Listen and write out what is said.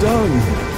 done.